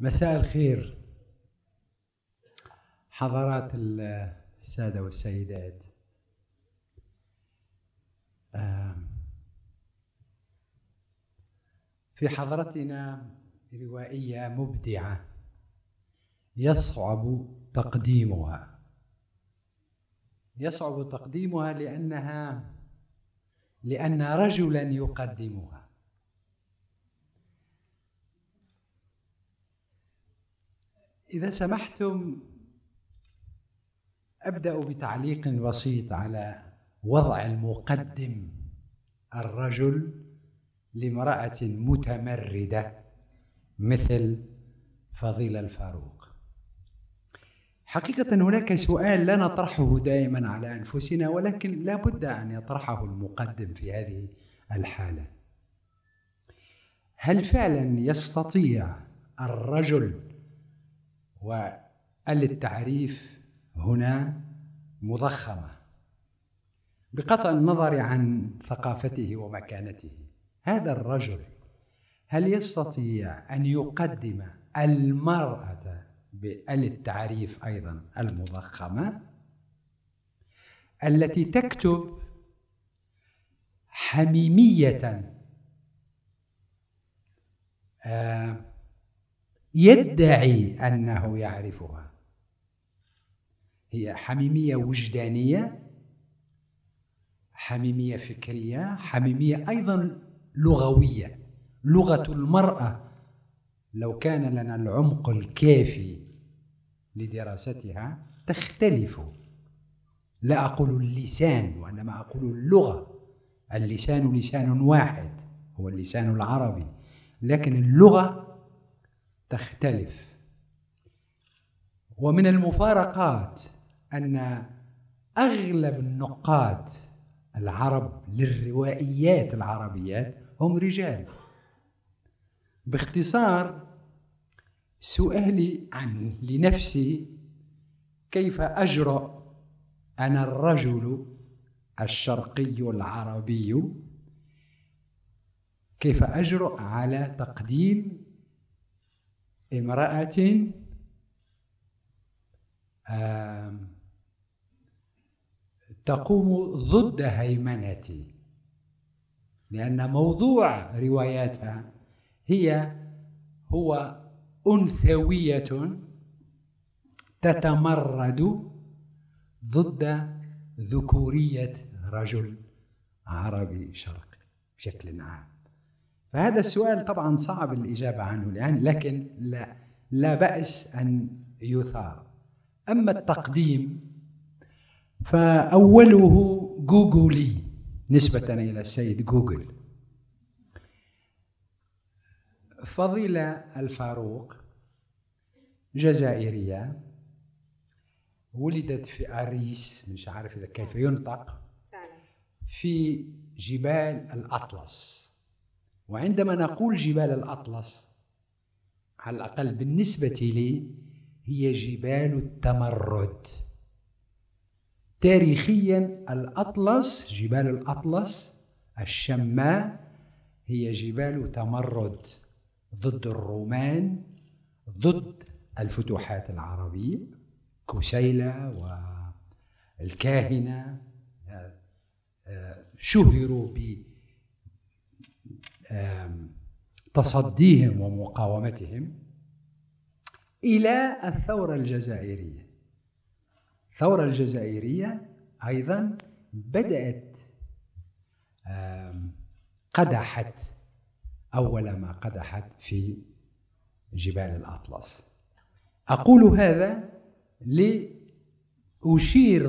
مساء الخير. حضرات السادة والسيدات. في حضرتنا روائية مبدعة يصعب تقديمها. يصعب تقديمها لأنها لأن رجلا يقدمها. إذا سمحتم أبدأ بتعليق بسيط على وضع المقدم الرجل لامرأة متمردة مثل فضيل الفاروق. حقيقة هناك سؤال لا نطرحه دائما على أنفسنا ولكن لا بد أن يطرحه المقدم في هذه الحالة. هل فعلا يستطيع الرجل والتعريف هنا مضخمة بقطع النظر عن ثقافته ومكانته. هذا الرجل هل يستطيع أن يقدم المرأة بالتعريف أيضا المضخمة التي تكتب حميمية؟ آه، يدعي أنه يعرفها. هي حميمية وجدانية حميمية فكرية حميمية أيضا لغوية. لغة المرأة لو كان لنا العمق الكافي لدراستها تختلف. لا أقول اللسان وإنما أقول اللغة. اللسان لسان واحد هو اللسان العربي. لكن اللغة تختلف. ومن المفارقات أن أغلب النقاد العرب للروائيات العربيات هم رجال. باختصار سؤالي عن لنفسي كيف أجرأ أنا الرجل الشرقي العربي؟ كيف أجرؤ على تقديم امرأة تقوم ضد هيمنتي لأن موضوع رواياتها هي هو أنثوية تتمرد ضد ذكورية رجل عربي شرقي بشكل عام. فهذا السؤال طبعا صعب الإجابة عنه الآن لكن لا, لا بأس أن يثار. أما التقديم فأوله جوجولي نسبة إلى السيد جوجل. فضيلة الفاروق جزائرية ولدت في أريس مش عارف إذا كيف ينطق في جبال الأطلس. وعندما نقول جبال الأطلس على الأقل بالنسبة لي هي جبال التمرد. تاريخيا الأطلس جبال الأطلس الشماء هي جبال تمرد ضد الرومان ضد الفتوحات العربية كسيلة والكاهنة شهروا بتصديهم ومقاومتهم إلى الثورة الجزائرية. الثورة الجزائرية أيضا بدأت قدحت أول ما قدحت في جبال الأطلس. أقول هذا لأشير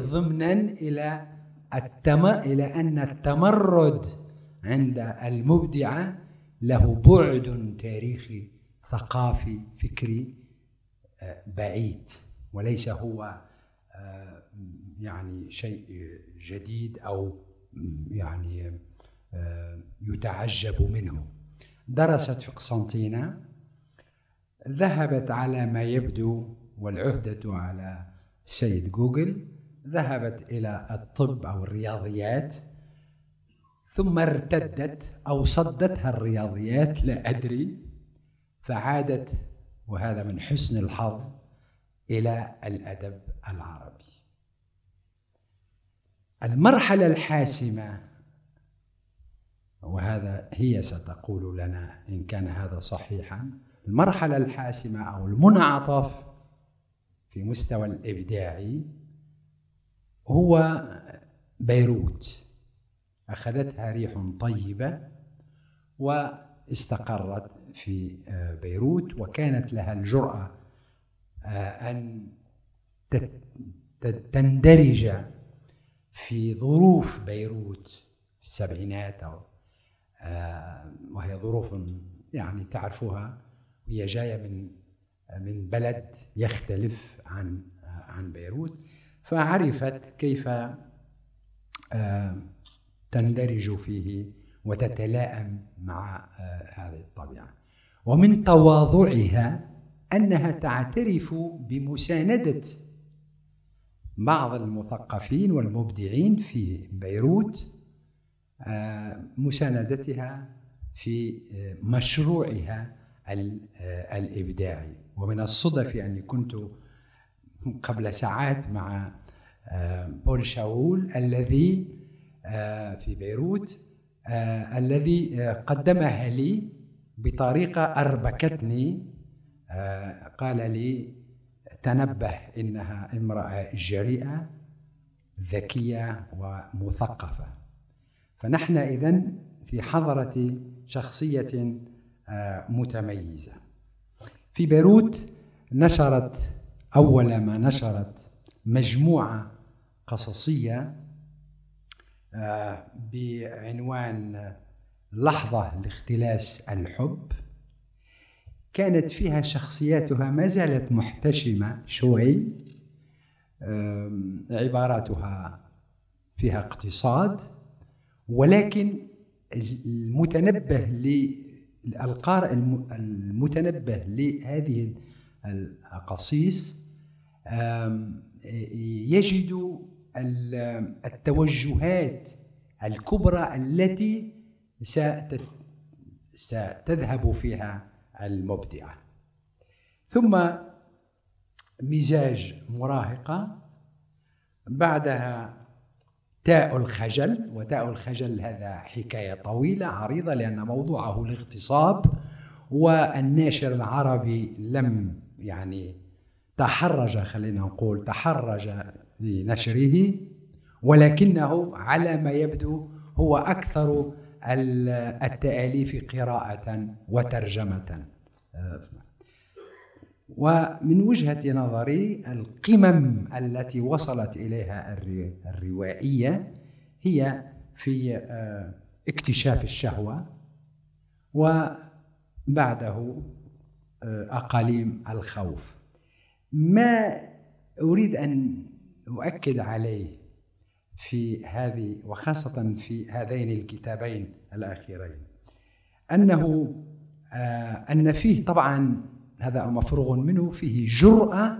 ضمنا إلى التم... إلى أن التمرد عند المبدعة له بعد تاريخي ثقافي فكري آه، بعيد وليس هو آه، يعني شيء جديد أو يعني آه، يتعجب منه. درست في قسنطينة ذهبت على ما يبدو والعهدة على السيد جوجل ذهبت إلى الطب أو الرياضيات ثم ارتدت أو صدتها الرياضيات لا أدري. فعادت وهذا من حسن الحظ إلى الأدب العربي. المرحلة الحاسمة وهذا هي ستقول لنا إن كان هذا صحيحا المرحلة الحاسمة أو المنعطف في مستوى الإبداعي هو بيروت. أخذتها ريح طيبة واستقرت في آه، بيروت وكانت لها الجرأة آه، أن تندرج في ظروف بيروت في السبعينات أو آه، وهي ظروف يعني تعرفها هي جاية من من بلد يختلف عن عن بيروت فعرفت كيف تندرج فيه وتتلائم مع هذه الطبيعة. ومن تواضعها أنها تعترف بمساندة بعض المثقفين والمبدعين في بيروت آه، مساندتها في آه، مشروعها آه، الإبداعي. ومن الصدف أني كنت قبل ساعات مع بول شاول الذي في بيروت الذي قدمها لي بطريقة أربكتني. قال لي تنبه إنها امرأة جريئة ذكية ومثقفة. فنحن اذا في حضرة شخصية آه، متميزة. في بيروت نشرت أول ما نشرت مجموعة قصصية آه، بعنوان لحظة لاختلاس الحب. كانت فيها شخصياتها ما زالت محتشمة شوي. عباراتها فيها اقتصاد ولكن المتنبه للقارئ المتنبه لهذه الأقاصيص يجد التوجهات الكبرى التي ستذهب فيها المبدعة. ثم مزاج مراهقة بعدها تاء الخجل وتاء الخجل هذا حكاية طويلة عريضة لأن موضوعه الاغتصاب والناشر العربي لم يعني تحرج خلينا نقول تحرج لنشره ولكنه على ما يبدو هو أكثر التأليف قراءة وترجمة. ومن وجهة نظري القمم التي وصلت إليها الروائية هي في آه، اكتشاف الشهوة وبعده آه، أقاليم الخوف. ما أريد أن أؤكد عليه في هذه وخاصة في هذين الكتابين الأخيرين أنه آه، أن فيه طبعا هذا مفروغ منه فيه جرأة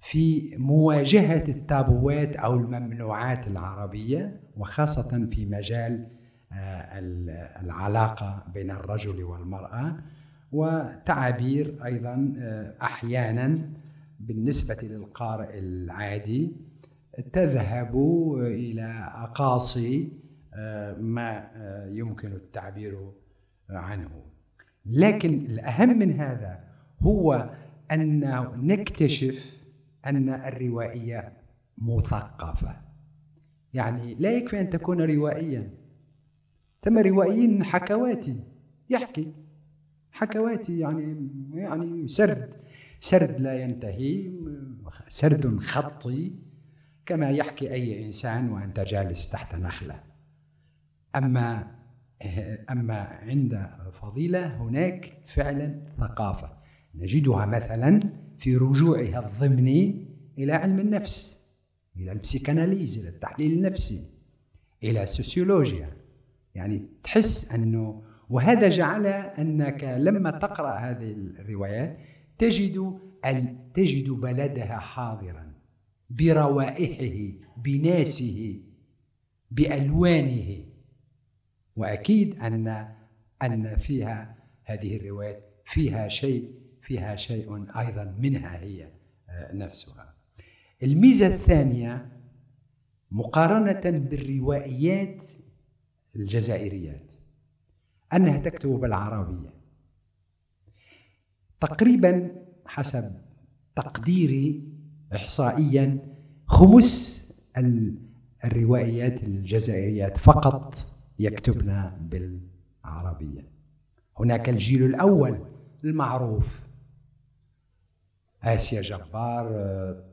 في مواجهة التابوات أو الممنوعات العربية وخاصة في مجال آه، العلاقة بين الرجل والمرأة وتعابير أيضا آه، أحيانا بالنسبة للقارئ العادي تذهب إلى أقاصي آه، ما آه، يمكن التعبير عنه. لكن الأهم من هذا هو أن نكتشف أن الروائية مثقفة. يعني لا يكفي أن تكون روائيا. تم روائيين حكواتي يحكي. حكواتي يعني يعني سرد. سرد لا ينتهي سرد خطي كما يحكي أي إنسان وأنت جالس تحت نخلة. أما أما عند فضيلة هناك فعلا ثقافة. نجدها مثلا في رجوعها الضمني إلى علم النفس إلى البسيكاناليز إلى التحليل النفسي إلى السوسيولوجيا. يعني تحس أنه وهذا جعل أنك لما تقرأ هذه الروايات تجد تجد بلدها حاضرا بروائحه بناسه بألوانه. وأكيد أن أن فيها هذه الروايات فيها شيء فيها شيء أيضا منها هي آه، نفسها. الميزة الثانية مقارنة بالروائيات الجزائريات أنها تكتب بالعربية. تقريبا حسب تقديري إحصائيا خمس الروائيات الجزائريات فقط يكتبن بالعربية. هناك الجيل الأول المعروف آسيا جبار آه،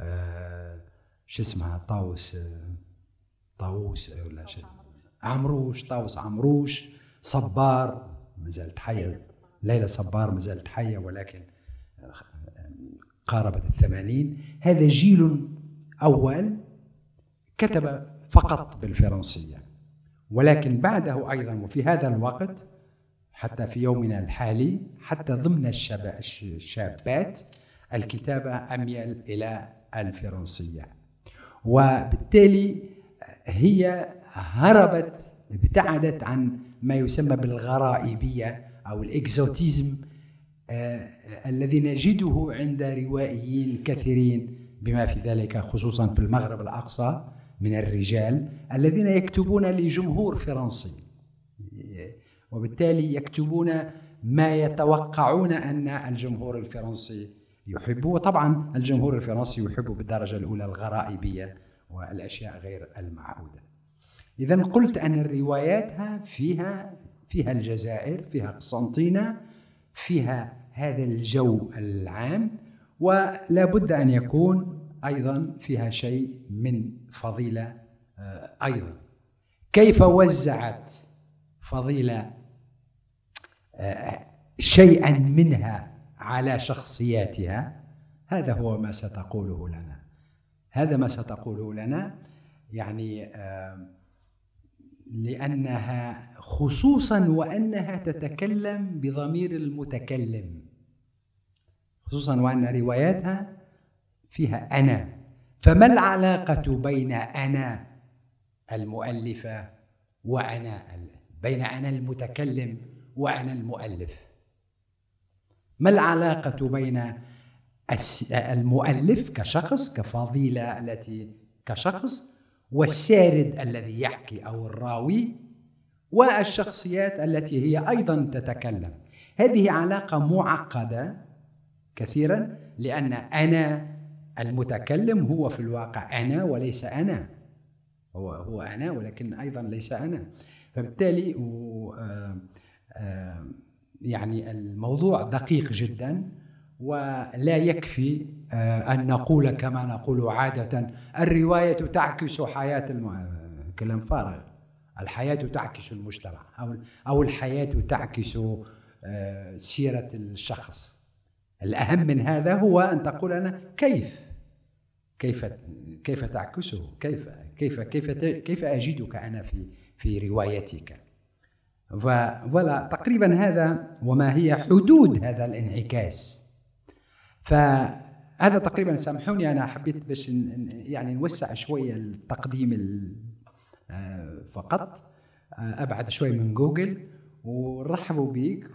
آه، شو اسمها طاووس آه، ولا عمروش طاووس عمروش صبار ما زالت حية ليلى صبار ما زالت حية ولكن قاربت الثمانين. هذا جيل أول كتب فقط بالفرنسية ولكن بعده أيضا وفي هذا الوقت حتى في يومنا الحالي حتى ضمن الشابات الكتابة أميل إلى الفرنسية. وبالتالي هي هربت ابتعدت عن ما يسمى بالغرائبية أو الإكزوتيزم آه، الذي نجده عند روائيين كثيرين بما في ذلك خصوصا في المغرب الأقصى من الرجال الذين يكتبون لجمهور فرنسي. وبالتالي يكتبون ما يتوقعون أن الجمهور الفرنسي يحبه وطبعا الجمهور الفرنسي يحب بالدرجة الأولى الغرائبية والأشياء غير المعهودة إذا قلت أن الرواياتها فيها فيها الجزائر فيها قسنطينة فيها هذا الجو العام ولا بد أن يكون أيضا فيها شيء من فضيلة آه، أيضا. كيف وزعت فضيلة آه، شيئا منها على شخصياتها؟ هذا هو ما ستقوله لنا. هذا ما ستقوله لنا يعني آه، لأنها خصوصا وأنها تتكلم بضمير المتكلم. خصوصا وأن رواياتها فيها أنا. فما العلاقة بين أنا المؤلفة وأنا بين أنا المتكلم وأنا المؤلف؟ ما العلاقة بين المؤلف كشخص كفضيلة التي كشخص والسارد الذي يحكي أو الراوي والشخصيات التي هي أيضا تتكلم. هذه علاقة معقدة كثيرا لأن أنا المتكلم هو في الواقع أنا وليس أنا. هو هو أنا ولكن أيضا ليس أنا. فبالتالي آه، آه، يعني الموضوع دقيق جدا ولا يكفي آه، أن نقول كما نقول عادة الرواية تعكس حياة الم... كلام فارغ. الحياة تعكس المجتمع أو أو الحياة تعكس سيرة الشخص. الأهم من هذا هو أن تقول أنا كيف؟ كيف كيف تعكسه؟ كيف كيف كيف كيف أجدك أنا في في روايتك؟ ولا تقريبا هذا وما هي حدود هذا الانعكاس. فهذا تقريبا سامحوني أنا حبيت باش يعني نوسع شوية التقديم آه، فقط. آه، أبعد شوي من جوجل. ورحبوا بك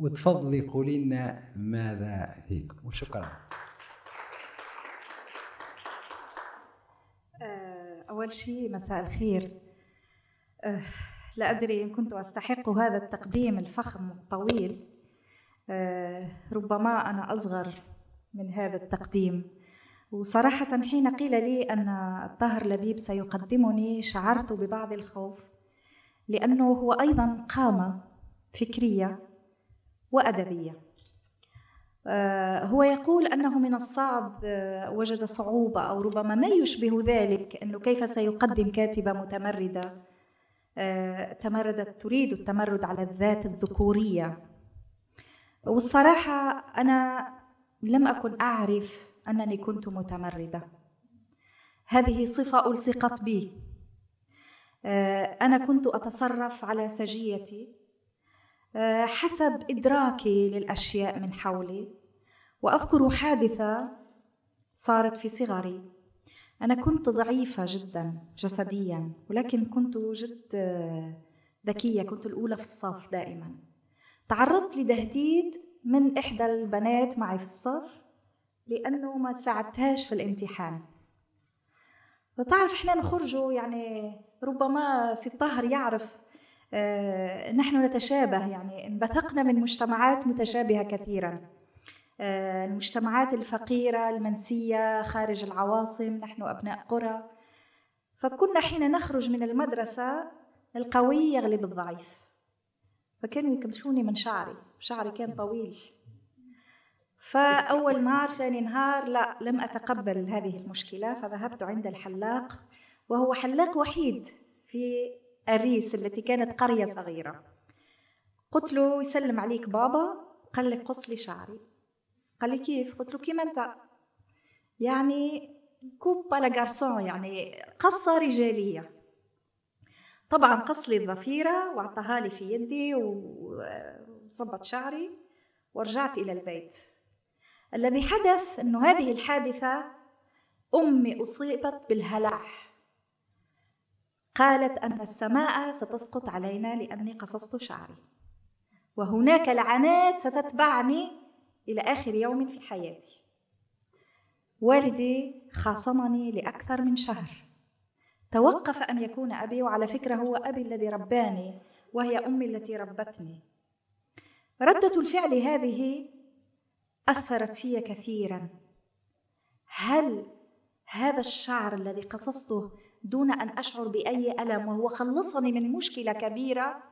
وتفضلي قولي لنا ماذا هيك وشكرا. أول شيء مساء الخير. لا أدري إن كنت أستحق هذا التقديم الفخم الطويل. ربما أنا أصغر من هذا التقديم. وصراحة حين قيل لي أن الطاهر لبيب سيقدمني شعرت ببعض الخوف لأنه هو أيضا قامة فكرية وأدبية. آه، هو يقول أنه من الصعب آه، وجد صعوبة أو ربما ما يشبه ذلك أنه كيف سيقدم كاتبة متمردة آه، تمردت تريد التمرد على الذات الذكورية. والصراحة أنا لم أكن أعرف أنني كنت متمردة. هذه صفة ألصقت بي. أنا كنت أتصرف على سجيتي حسب إدراكي للأشياء من حولي وأذكر حادثة صارت في صغري. أنا كنت ضعيفة جدا جسديا ولكن كنت جد ذكية كنت الأولى في الصف دائما. تعرضت لتهديد من إحدى البنات معي في الصف. لأنه ما ساعدتهاش في الامتحان. وتعرف إحنا نخرجوا يعني ربما سي طاهر يعرف آه نحن نتشابه يعني انبثقنا من مجتمعات متشابهة كثيرا. آه المجتمعات الفقيرة المنسية خارج العواصم نحن أبناء قرى. فكنا حين نخرج من المدرسة القوي يغلب الضعيف. فكانوا يكبشوني من شعري شعري كان طويل. فأول نهار ثاني نهار لا لم أتقبل هذه المشكلة فذهبت عند الحلاق وهو حلاق وحيد في أريس التي كانت قرية صغيرة. قلت له يسلم عليك بابا. قال لي قص لي شعري. قال لي كيف؟ قلت له كيما أنت. يعني كوب لا يعني قصة رجالية. طبعا قص لي الضفيرة واعطاها لي في يدي وصبت شعري ورجعت إلى البيت. الذي حدث أن هذه الحادثة أمي أصيبت بالهلع. قالت أن السماء ستسقط علينا لأني قصصت شعري وهناك لعنات ستتبعني إلى آخر يوم في حياتي. والدي خاصمني لأكثر من شهر. توقف أن يكون أبي وعلى فكرة هو أبي الذي رباني وهي أمي التي ربتني. ردة الفعل هذه أثرت في كثيرا. هل هذا الشعر الذي قصصته دون أن أشعر بأي ألم وهو خلصني من مشكلة كبيرة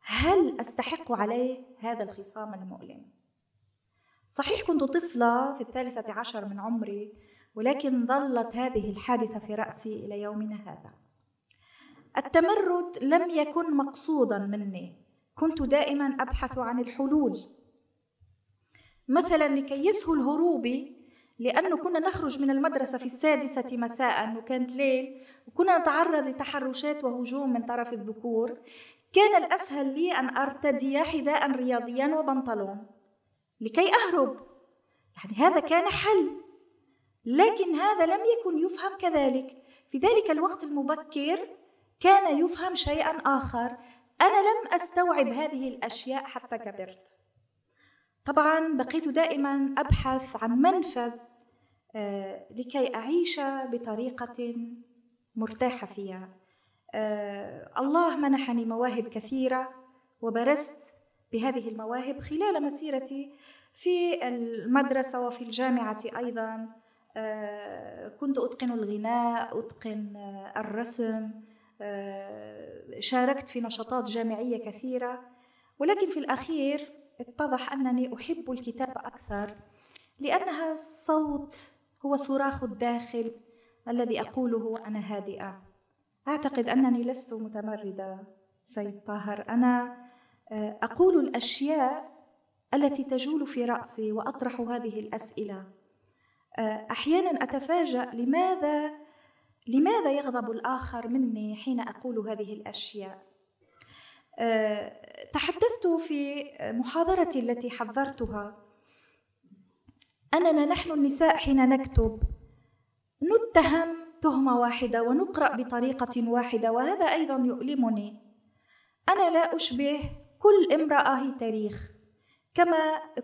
هل أستحق عليه هذا الخصام المؤلم؟ صحيح كنت طفلة في الثالثة عشر من عمري ولكن ظلت هذه الحادثة في رأسي إلى يومنا هذا. التمرد لم يكن مقصودا مني. كنت دائما أبحث عن الحلول. مثلا لكي يسهل هروبي لأنه كنا نخرج من المدرسة في السادسة مساء وكانت ليل وكنا نتعرض لتحرشات وهجوم من طرف الذكور. كان الأسهل لي أن أرتدي حذاء رياضيا وبنطلون. لكي أهرب. يعني هذا كان حل. لكن هذا لم يكن يفهم كذلك. في ذلك الوقت المبكر كان يفهم شيئا آخر. أنا لم أستوعب هذه الأشياء حتى كبرت. طبعا بقيت دائما أبحث عن منفذ آه، لكي أعيش بطريقة مرتاحة فيها. آه، الله منحني مواهب كثيرة وبرزت بهذه المواهب خلال مسيرتي في المدرسة وفي الجامعة أيضا. آه، كنت أتقن الغناء أتقن الرسم شاركت في نشاطات جامعية كثيرة. ولكن في الأخير اتضح أنني أحب الكتابة أكثر لأنها الصوت هو صراخ الداخل الذي أقوله وأنا هادئة. أعتقد أنني لست متمردة سيد طاهر. أنا آه، أقول الأشياء التي تجول في رأسي وأطرح هذه الأسئلة. آه، أحيانا أتفاجأ لماذا لماذا يغضب الآخر مني حين أقول هذه الأشياء. آه، تحدثت في محاضرتي التي حضرتها. أننا نحن النساء حين نكتب نتهم تهمة واحدة ونقرأ بطريقة واحدة وهذا أيضا يؤلمني. أنا لا أشبه كل امرأة هي تاريخ كما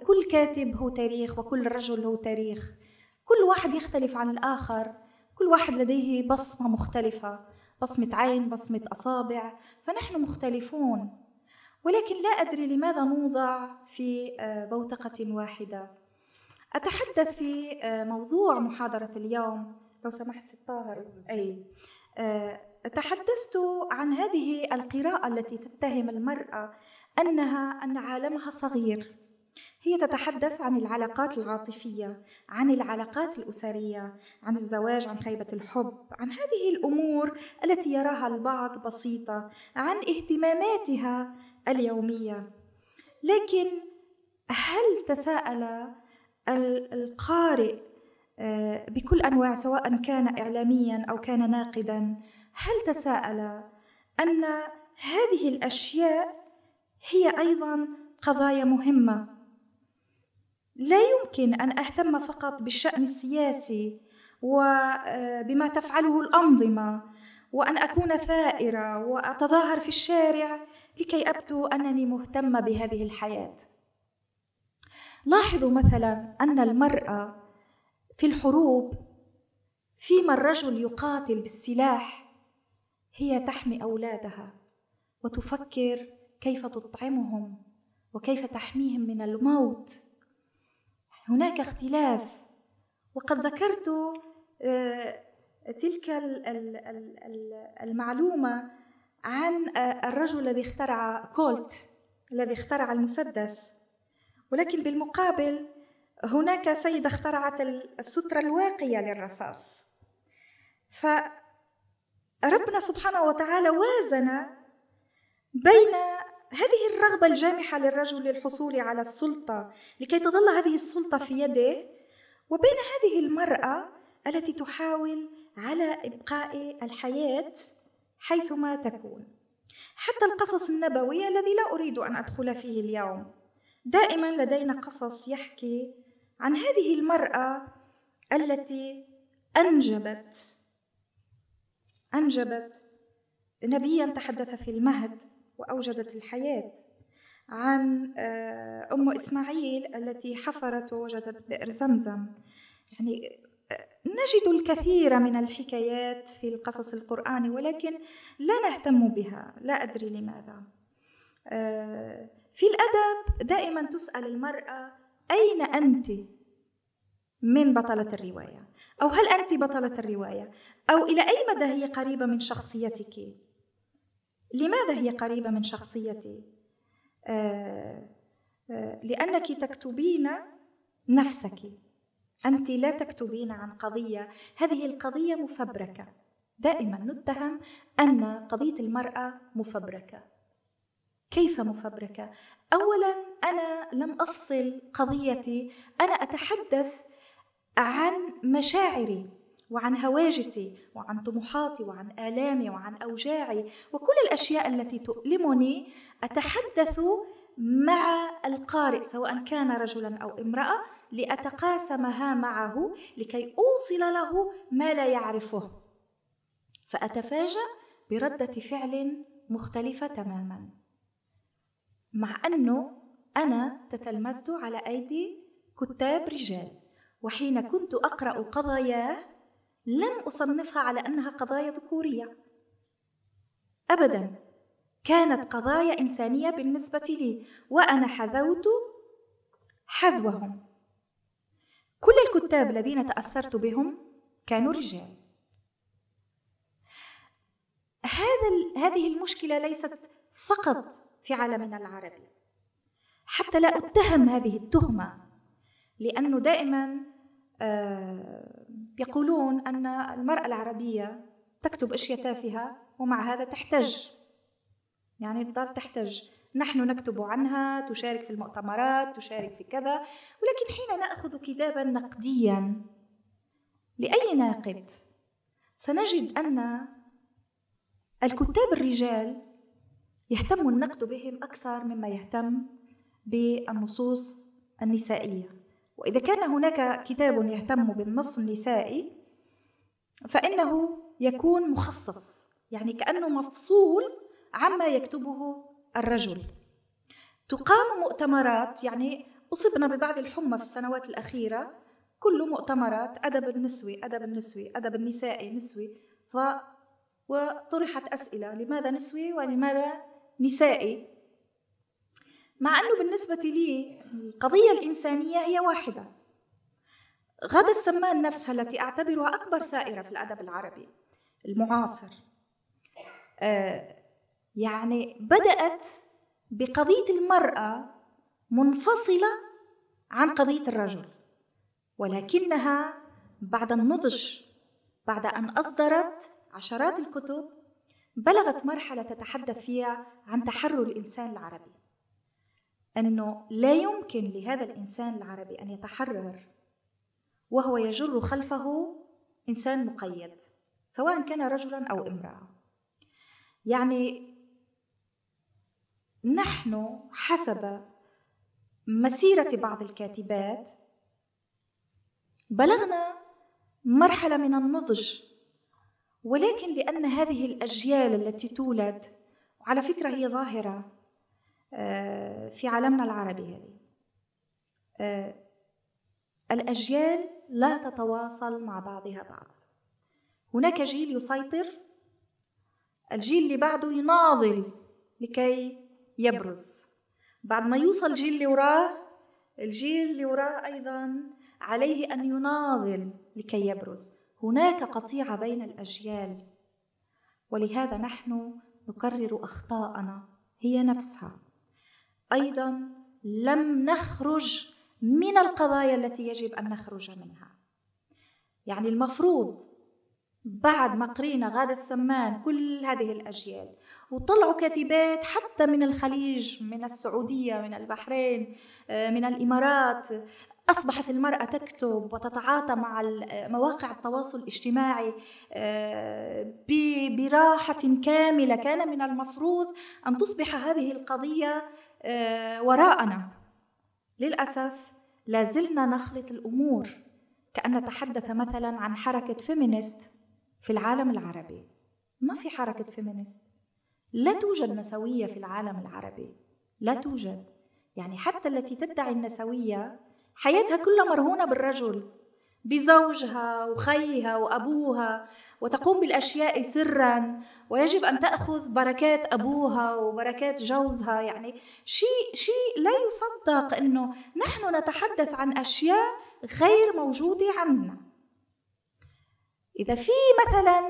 كل كاتب هو تاريخ وكل رجل هو تاريخ. كل واحد يختلف عن الآخر كل واحد لديه بصمة مختلفة بصمة عين بصمة أصابع فنحن مختلفون. ولكن لا أدري لماذا نوضع في آه، بوتقة واحدة. أتحدث في آه، موضوع محاضرة اليوم. لو سمحت. في الطاهر أي. آه، تحدثت عن هذه القراءة التي تتهم المرأة أنها أن عالمها صغير. هي تتحدث عن العلاقات العاطفية عن العلاقات الأسرية عن الزواج عن خيبة الحب عن هذه الأمور التي يراها البعض بسيطة عن اهتماماتها اليومية. لكن هل تساءل القارئ آه، بكل أنواع سواء كان إعلاميا أو كان ناقدا هل تساءل أن هذه الأشياء هي أيضا قضايا مهمة؟ لا يمكن أن أهتم فقط بالشأن السياسي وبما تفعله الأنظمة وأن أكون ثائرة وأتظاهر في الشارع لكي أبدو أنني مهتمة بهذه الحياة. لاحظوا مثلا أن المرأة في الحروب فيما الرجل يقاتل بالسلاح هي تحمي أولادها وتفكر كيف تطعمهم وكيف تحميهم من الموت. هناك اختلاف. وقد ذكرت آه، تلك المعلومة عن آه، الرجل الذي اخترع كولت الذي اخترع المسدس. ولكن بالمقابل هناك سيدة اخترعت السترة الواقية للرصاص. فربنا سبحانه وتعالى وازن بين هذه الرغبة الجامحة للرجل للحصول على السلطة لكي تظل هذه السلطة في يده وبين هذه المرأة التي تحاول على إبقاء الحياة حيثما تكون. حتى القصص النبوي الذي لا أريد أن أدخل فيه اليوم. دائما لدينا قصص يحكي عن هذه المرأة التي أنجبت أنجبت نبيا تحدث في المهد وأوجدت الحياة عن آه، أم إسماعيل التي حفرت ووجدت بئر زمزم. يعني نجد الكثير من الحكايات في القصص القرآني ولكن لا نهتم بها لا أدري لماذا. آه، في الأدب دائما تسأل المرأة أين أنت من بطلة الرواية؟ أو هل أنت بطلة الرواية؟ أو إلى أي مدى هي قريبة من شخصيتك؟ لماذا هي قريبة من شخصيتي؟ آه آه لأنك تكتبين نفسك. أنت لا تكتبين عن قضية هذه القضية مفبركة دائما نتهم أن قضية المرأة مفبركة كيف مفبركة؟ أولا أنا لم أفصل قضيتي أنا أتحدث عن مشاعري وعن هواجسي وعن طموحاتي وعن آلامي وعن أوجاعي وكل الأشياء التي تؤلمني أتحدث مع القارئ سواء كان رجلا أو امرأة لأتقاسمها معه لكي أوصل له ما لا يعرفه. فأتفاجأ بردة فعل مختلفة تماما. مع أنه أنا تتلمذت على أيدي كتاب رجال وحين كنت أقرأ قضاياه لم أصنفها على أنها قضايا ذكورية. أبدا كانت قضايا إنسانية بالنسبة لي وأنا حذوت حذوهم. كل الكتاب الذين تأثرت بهم كانوا رجال. هذا هذه المشكلة ليست فقط في عالمنا العربي. حتى لا أتهم هذه التهمة لأنه دائما آه، يقولون أن المرأة العربية تكتب أشياء تافهة ومع هذا تحتج يعني تضل تحتج نحن نكتب عنها تشارك في المؤتمرات تشارك في كذا ولكن حين نأخذ كتابا نقديا لأي ناقد سنجد أن الكتاب الرجال يهتم النقد بهم أكثر مما يهتم بالنصوص النسائية. وإذا كان هناك كتاب يهتم بالنص النسائي فإنه يكون مخصص يعني كأنه مفصول عما يكتبه الرجل. تقام مؤتمرات يعني أصبنا ببعض الحمى في السنوات الأخيرة كل مؤتمرات أدب النسوي أدب النسوي أدب النسائي نسوي ف وطرحت أسئلة لماذا نسوي ولماذا نسائي؟ مع أنه بالنسبة لي القضية الإنسانية هي واحدة. غدا السمان نفسها التي أعتبرها أكبر ثائرة في الأدب العربي المعاصر. آه يعني بدأت بقضية المرأة منفصلة عن قضية الرجل ولكنها بعد النضج بعد أن أصدرت عشرات الكتب بلغت مرحلة تتحدث فيها عن تحرر الإنسان العربي. أنه لا يمكن لهذا الإنسان العربي أن يتحرر وهو يجر خلفه إنسان مقيد سواء كان رجلا أو امرأة. يعني نحن حسب مسيرة بعض الكاتبات بلغنا مرحلة من النضج ولكن لأن هذه الأجيال التي تولد وعلى فكرة هي ظاهرة آه، في عالمنا العربي هذه آه، الأجيال لا تتواصل مع بعضها بعض. هناك جيل يسيطر الجيل اللي بعده يناضل لكي يبرز. بعد ما يوصل الجيل اللي وراه الجيل اللي وراه أيضا عليه أن يناضل لكي يبرز. هناك قطيعة بين الأجيال. ولهذا نحن نكرر أخطاءنا هي نفسها. أيضا لم نخرج من القضايا التي يجب أن نخرج منها. يعني المفروض بعد ما قرينا غادة السمان كل هذه الأجيال وطلعوا كاتبات حتى من الخليج من السعودية من البحرين آه، من الإمارات. أصبحت المرأة تكتب وتتعاطى مع مواقع التواصل الاجتماعي آه، براحة كاملة. كان من المفروض أن تصبح هذه القضية آه، وراءنا. للأسف لازلنا نخلط الأمور. كأن نتحدث مثلا عن حركة féministe في العالم العربي. ما في حركة féministe لا توجد نسوية في العالم العربي. لا توجد. يعني حتى التي تدعي النسوية حياتها كلها مرهونة بالرجل بزوجها وخيها وأبوها وتقوم بالأشياء سرا ويجب أن تأخذ بركات أبوها وبركات جوزها. يعني شيء شيء لا يصدق أنه نحن نتحدث عن أشياء غير موجودة عندنا. إذا في مثلا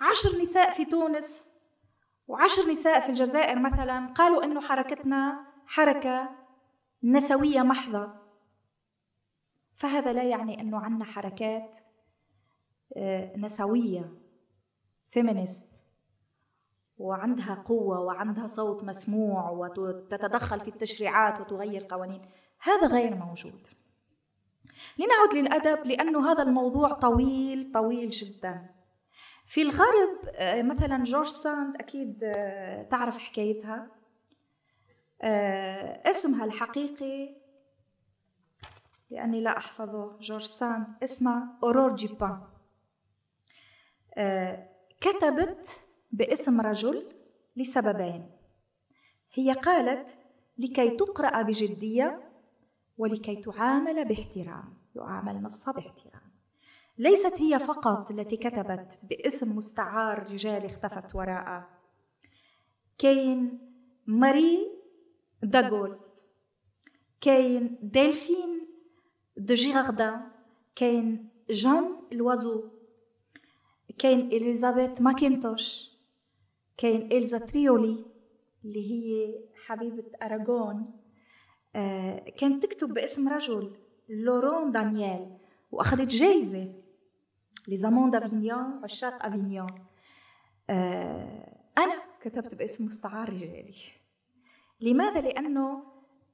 عشر نساء في تونس وعشر نساء في الجزائر مثلا قالوا أنه حركتنا حركة نسوية محضة. فهذا لا يعني أنه عندنا حركات آه، نسوية féministe وعندها قوة وعندها صوت مسموع وتتدخل في التشريعات وتغير قوانين. هذا غير موجود. لنعد للأدب لأنه هذا الموضوع طويل طويل جدا. في الغرب آه، مثلا جورج ساند أكيد آه، تعرف حكايتها. اسمها الحقيقي. لأني لا أحفظه. جورج ساند اسمها أورور جيبان آه كتبت باسم رجل لسببين. هي قالت لكي تقرأ بجدية ولكي تعامل باحترام. يعامل نصها باحترام. ليست هي فقط التي كتبت باسم مستعار رجال اختفت وراءه كاين ماري داغولت كاين ديلفين دو جيراردان كاين جان لوازو. كاين إليزابيث ماكينتوش. كاين إلزا تريولي اللي هي حبيبة أراغون. آه كانت تكتب باسم رجل لورون دانييل وأخذت جايزة Les Amants d'Avignon عشاق أفينيون آه أنا كتبت باسم مستعار رجالي. لماذا؟ لأنه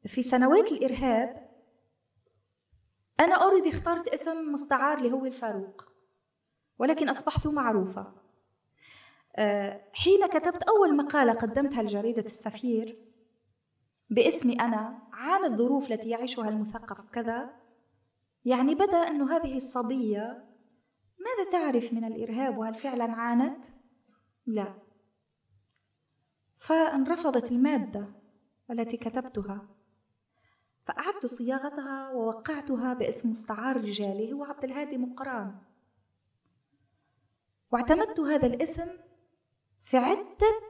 في سنوات الإرهاب أنا أوريدي اخترت اسم مستعار اللي هو الفاروق ولكن أصبحت معروفة. آه، حين كتبت أول مقالة قدمتها لجريدة السفير باسمي أنا عن الظروف التي يعيشها المثقف كذا. يعني بدأ أنه هذه الصبية ماذا تعرف من الإرهاب؟ وهل فعلا عانت؟ لا. فانرفضت المادة التي كتبتها. فأعدت صياغتها ووقعتها باسم مستعار رجالي هو عبد الهادي مقران واعتمدت هذا الاسم في عدة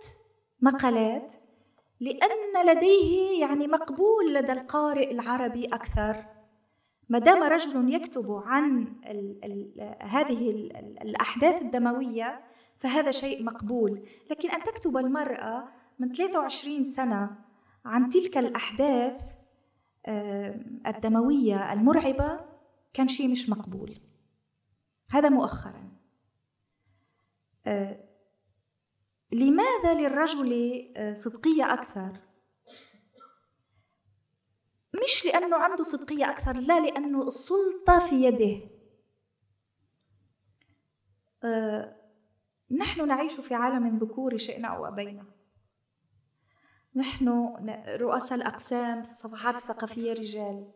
مقالات لأن لديه يعني مقبول لدى القارئ العربي أكثر. ما دام رجل يكتب عن ال ال هذه ال الأحداث الدموية فهذا شيء مقبول. لكن أن تكتب المرأة من 23 سنة عن تلك الأحداث آه، الدموية المرعبة كان شيء مش مقبول. هذا مؤخرا. آه، لماذا للرجل آه، صدقية أكثر؟ مش لأنه عنده صدقية أكثر لا لأنه السلطة في يده. نحن نعيش في عالم ذكوري شئنا أو أبينا. نحن رؤساء الأقسام في الصفحات الثقافية رجال.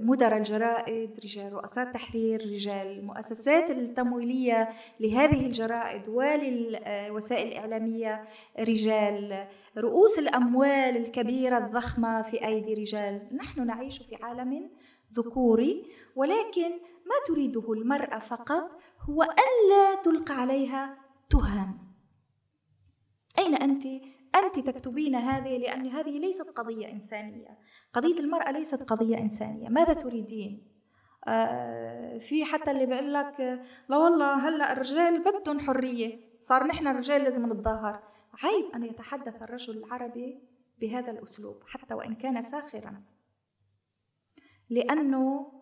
مدراء الجرائد رجال رؤساء التحرير رجال المؤسسات التمويلية لهذه الجرائد وللوسائل الإعلامية رجال رؤوس الأموال الكبيرة الضخمة في أيدي رجال. نحن نعيش في عالم ذكوري ولكن ما تريده المرأة فقط هو ألا تلقى عليها تهم أين أنت؟ أنت تكتبين هذه لأن هذه ليست قضية إنسانية. قضية المرأة ليست قضية إنسانية. ماذا تريدين؟ آه في حتى اللي بيقول لك لا والله هلأ الرجال بدهم حرية. صار نحن الرجال لازم نتظاهر. عيب أن يتحدث الرجل العربي بهذا الأسلوب حتى وإن كان ساخرا. لأنه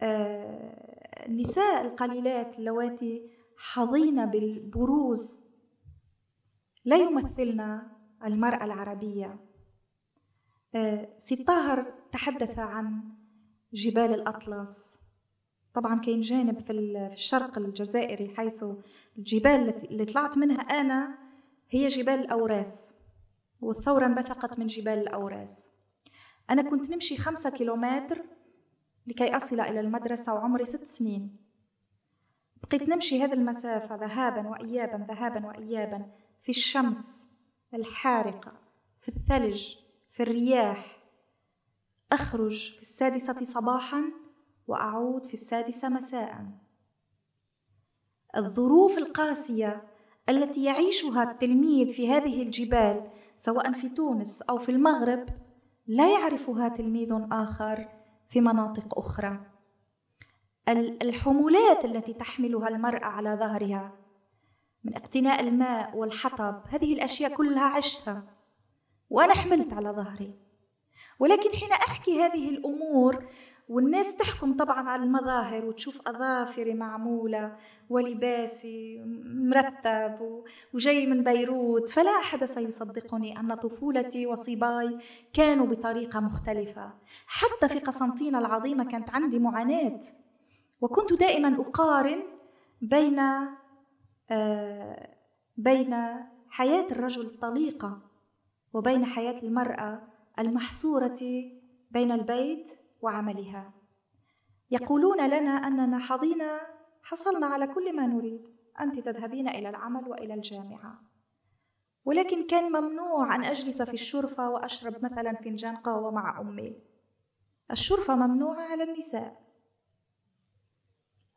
آه النساء القليلات اللواتي حظين بالبروز. لا يمثلن المرأة العربية. آه، سي طاهر تحدث عن جبال الأطلس. طبعا كاين جانب في الشرق الجزائري حيث الجبال اللي طلعت منها أنا هي جبال الأوراس والثورة انبثقت من جبال الأوراس. أنا كنت نمشي خمسة كيلومتر لكي أصل إلى المدرسة وعمري ست سنين. بقيت نمشي هذه المسافة ذهابا وإيابا ذهابا وإيابا في الشمس الحارقة في الثلج. في الرياح. أخرج في السادسة صباحا وأعود في السادسة مساء. الظروف القاسية التي يعيشها التلميذ في هذه الجبال سواء في تونس أو في المغرب لا يعرفها تلميذ آخر في مناطق أخرى. الحمولات التي تحملها المرأة على ظهرها من اقتناء الماء والحطب هذه الأشياء كلها عشتها وأنا حملت على ظهري. ولكن حين أحكي هذه الأمور والناس تحكم طبعا على المظاهر وتشوف أظافري معمولة ولباسي مرتب وجاي من بيروت فلا أحد سيصدقني أن طفولتي وصباي كانوا بطريقة مختلفة. حتى في قسنطينة العظيمة كانت عندي معاناة. وكنت دائما أقارن بين آه، بين حياة الرجل الطليقة وبين حياة المرأة المحصورة بين البيت وعملها. يقولون لنا أننا حظينا حصلنا على كل ما نريد. أنت تذهبين إلى العمل وإلى الجامعة. ولكن كان ممنوع أن أجلس في الشرفة وأشرب مثلا فنجان قهوة مع أمي. الشرفة ممنوعة على النساء.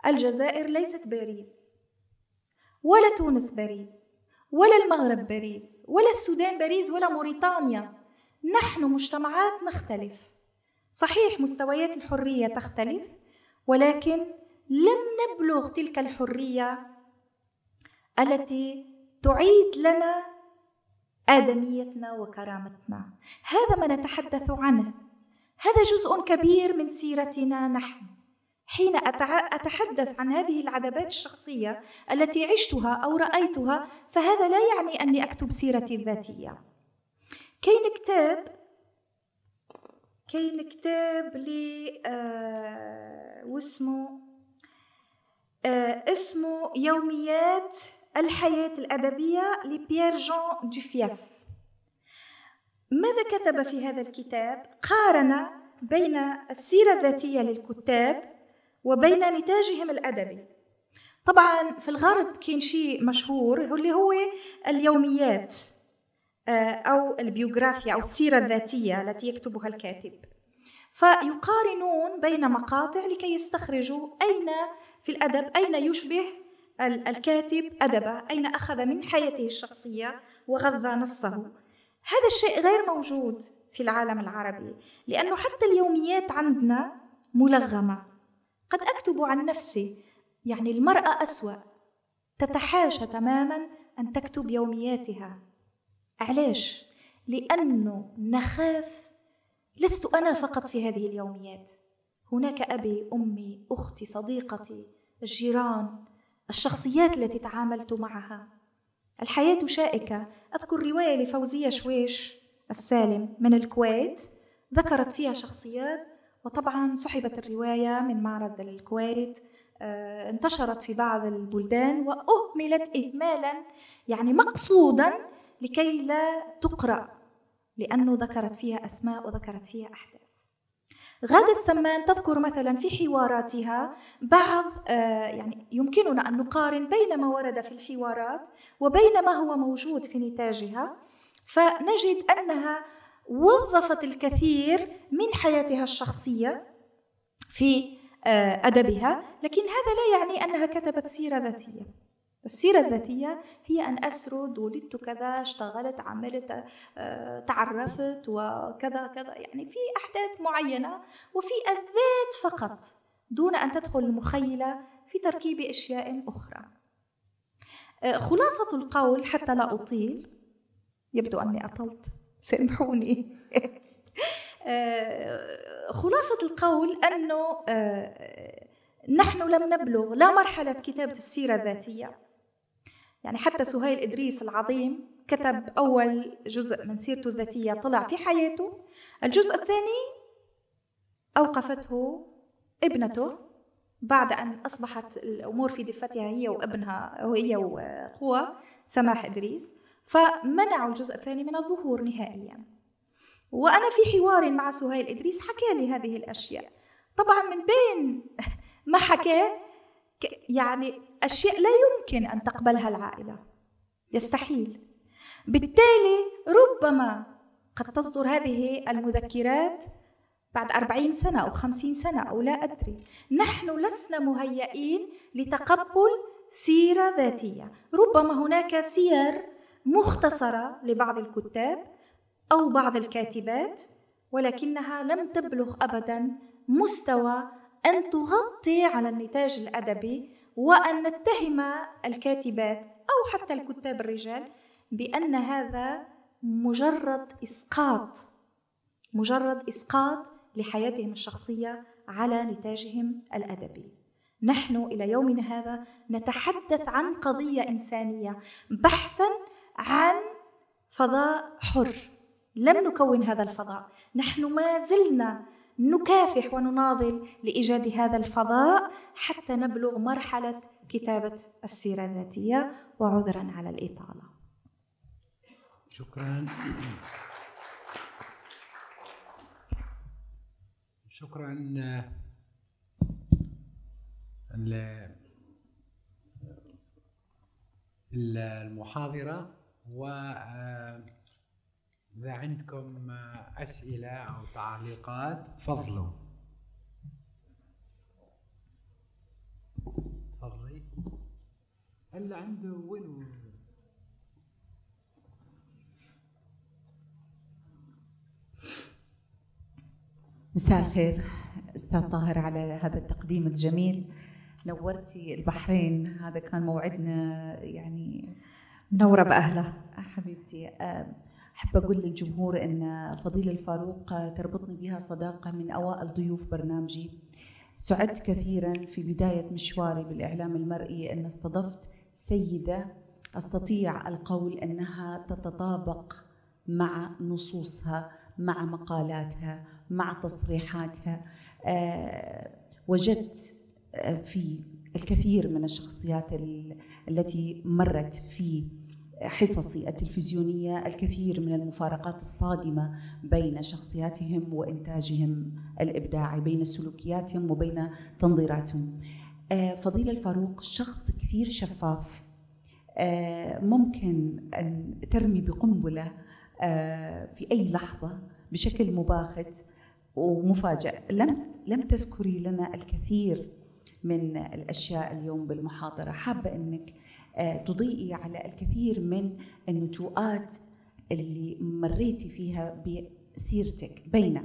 الجزائر ليست باريس ولا تونس باريس. ولا المغرب باريس ولا السودان باريس ولا موريتانيا. نحن مجتمعات نختلف. صحيح مستويات الحرية تختلف ولكن لم نبلغ تلك الحرية التي تعيد لنا آدميتنا وكرامتنا. هذا ما نتحدث عنه. هذا جزء كبير من سيرتنا نحن. حين أتحدث عن هذه العذابات الشخصية التي عشتها أو رأيتها فهذا لا يعني أني أكتب سيرتي الذاتية كاين كتاب كاين كتاب لي آه واسمه آه اسمه يوميات الحياة الأدبية لبيير جون دوفياف ماذا كتب في هذا الكتاب؟ قارن بين السيرة الذاتية للكتاب وبين نتاجهم الأدبي. طبعا في الغرب كاين شيء مشهور اللي هو اليوميات آه، أو البيوغرافيا أو السيرة الذاتية التي يكتبها الكاتب. فيقارنون بين مقاطع لكي يستخرجوا أين في الأدب أين يشبه الكاتب أدبه أين أخذ من حياته الشخصية وغذى نصه. هذا الشيء غير موجود في العالم العربي لأنه حتى اليوميات عندنا ملغمة. قد أكتب عن نفسي. يعني المرأة أسوأ. تتحاشى تماما أن تكتب يومياتها. علاش؟ لأنه نخاف. لست أنا فقط في هذه اليوميات. هناك أبي أمي أختي صديقتي الجيران الشخصيات التي تعاملت معها. الحياة شائكة. أذكر رواية لفوزية شويش السالم من الكويت. ذكرت فيها شخصيات وطبعا سحبت الرواية من معرض الكويت آه، انتشرت في بعض البلدان وأهملت إهمالا يعني مقصودا لكي لا تقرأ لأنه ذكرت فيها أسماء وذكرت فيها أحداث. غادة السمان تذكر مثلا في حواراتها بعض آه، يعني يمكننا أن نقارن بين ما ورد في الحوارات وبين ما هو موجود في نتاجها فنجد أنها وظفت الكثير من حياتها الشخصية في آه، أدبها لكن هذا لا يعني أنها كتبت سيرة ذاتية. السيرة الذاتية هي أن أسرد ولدت كذا اشتغلت عملت آه، تعرفت وكذا كذا يعني في أحداث معينة وفي الذات فقط دون أن تدخل المخيلة في تركيب أشياء أخرى. آه، خلاصة القول حتى لا أطيل يبدو أني أطلت. سامحوني. آه، خلاصة القول أنه نحن لم نبلغ لا مرحلة كتابة السيرة الذاتية. يعني حتى سهيل إدريس العظيم كتب أول جزء من سيرته الذاتية طلع في حياته. الجزء الثاني أوقفته ابنته بعد أن أصبحت الأمور في دفتها هي وابنها وهي وأخوها سماح إدريس. فمنعوا الجزء الثاني من الظهور نهائيا. وأنا في حوار مع سهيل إدريس حكى لي هذه الأشياء. طبعا من بين ما حكاه يعني أشياء لا يمكن أن تقبلها العائلة. يستحيل. بالتالي ربما قد تصدر هذه المذكرات بعد أربعين سنة أو خمسين سنة أو لا أدري. نحن لسنا مهيئين لتقبل سيرة ذاتية. ربما هناك سير مختصرة لبعض الكتاب أو بعض الكاتبات ولكنها لم تبلغ أبدا مستوى أن تغطي على النتاج الأدبي وأن نتهم الكاتبات أو حتى الكتاب الرجال بأن هذا مجرد إسقاط مجرد إسقاط لحياتهم الشخصية على نتاجهم الأدبي. نحن إلى يومنا هذا نتحدث عن قضية إنسانية بحثا عن فضاء حر. لم نكون هذا الفضاء. نحن ما زلنا نكافح ونناضل لإيجاد هذا الفضاء حتى نبلغ مرحلة كتابة السيرة الذاتية وعذرا على الإطالة. شكرا. شكرا. المحاضرة و إذا عندكم أسئلة أو تعليقات تفضلوا. تفضلي. هل عنده وين مساء الخير أستاذ طاهر على هذا التقديم الجميل. نورتي البحرين هذا كان موعدنا يعني منوره بأهله. حبيبتي أحب أقول للجمهور أن فضيلة الفاروق تربطني بها صداقة من أوائل ضيوف برنامجي. سعدت كثيرا في بداية مشواري بالإعلام المرئي أن استضفت سيدة أستطيع القول أنها تتطابق مع نصوصها مع مقالاتها مع تصريحاتها. وجدت آه، في الكثير من الشخصيات التي مرت في حصصي التلفزيونية الكثير من المفارقات الصادمة بين شخصياتهم وإنتاجهم الابداعي بين سلوكياتهم وبين تنظيراتهم. آه، فضيلة الفاروق شخص كثير شفاف آه، ممكن أن ترمي بقنبلة آه، في أي لحظة بشكل مباغت ومفاجئ. لم لم تذكري لنا الكثير من الأشياء اليوم بالمحاضرة. حابة إنك آه، تضيئي على الكثير من النتوءات اللي مريتي فيها بسيرتك. بين